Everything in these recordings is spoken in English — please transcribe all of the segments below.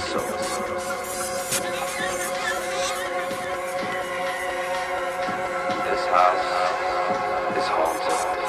This house is haunted.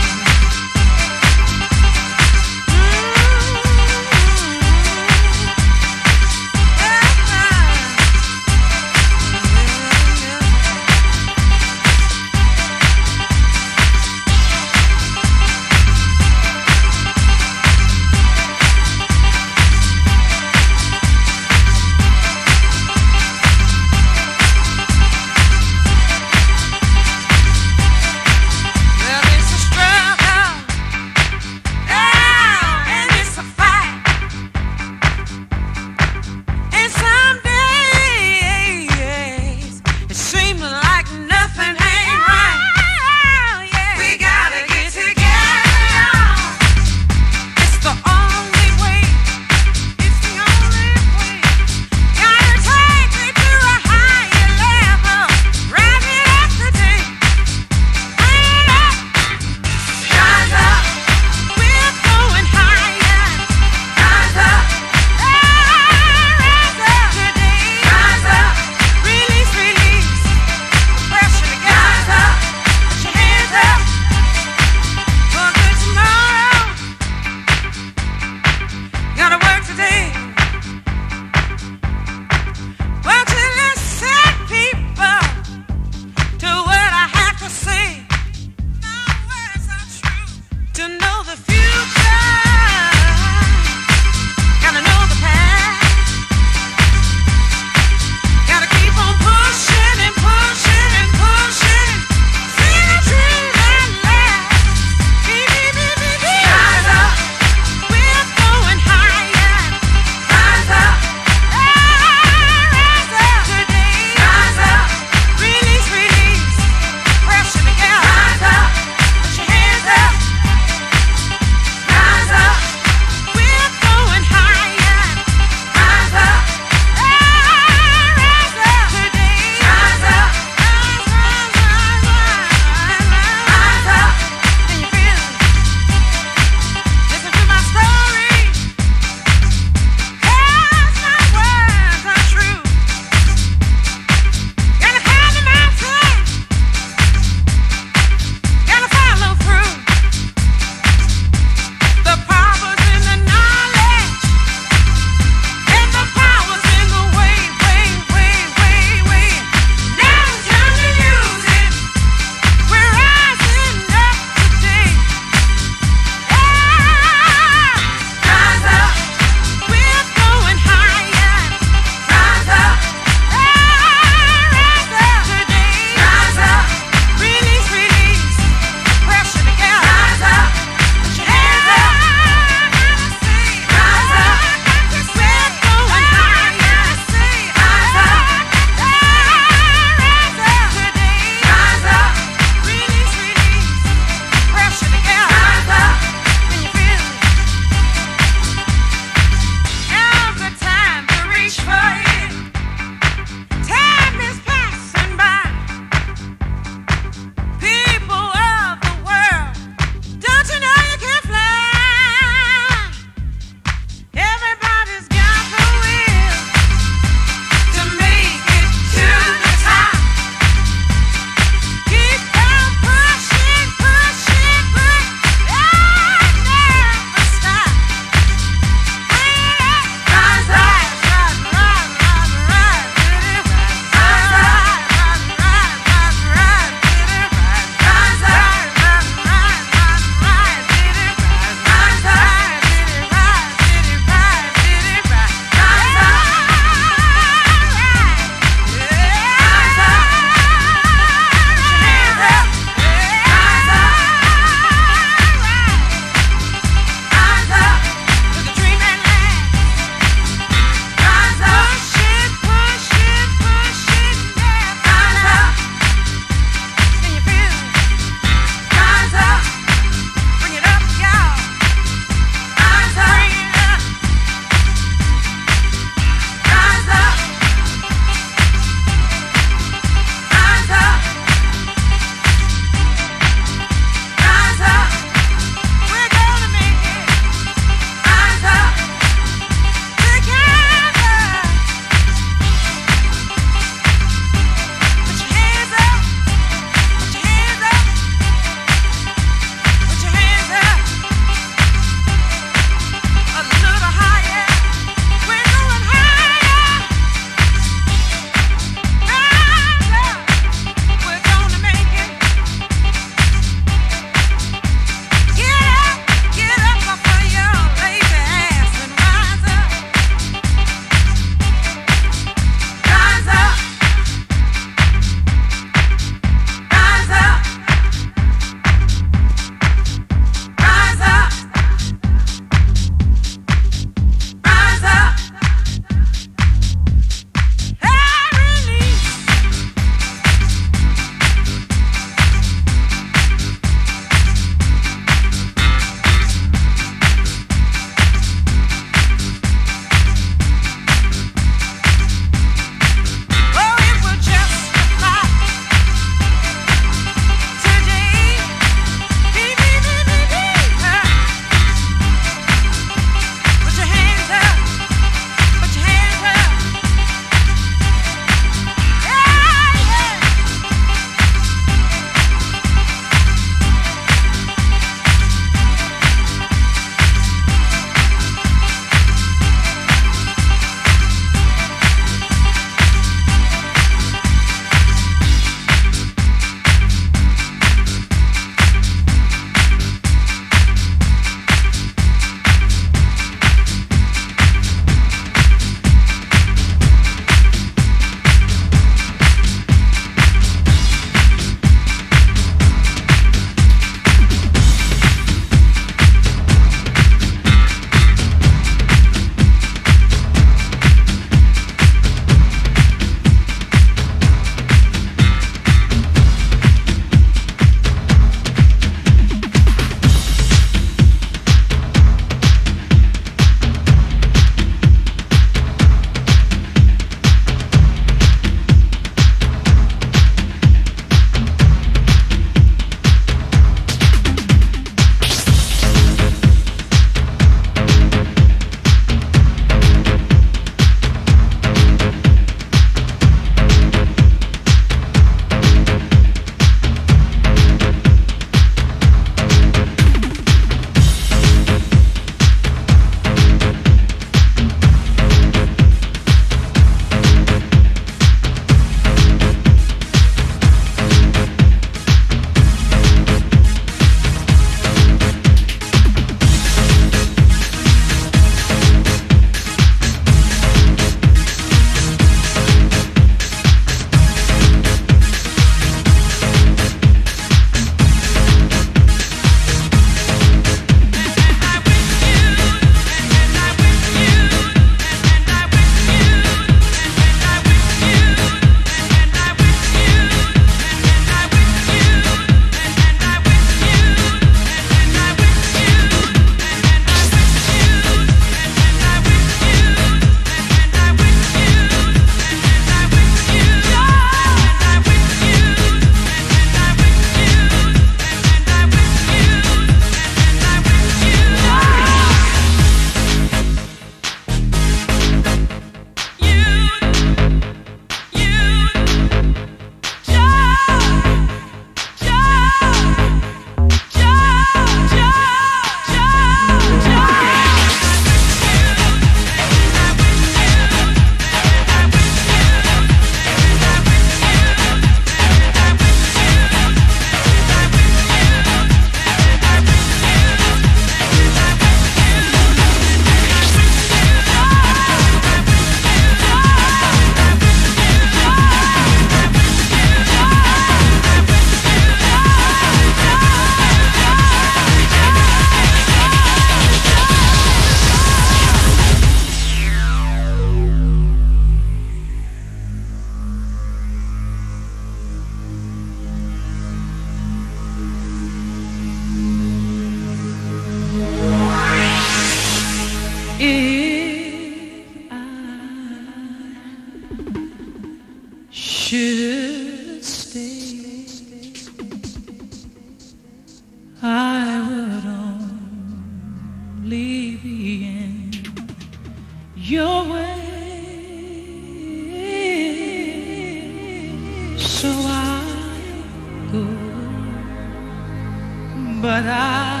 but I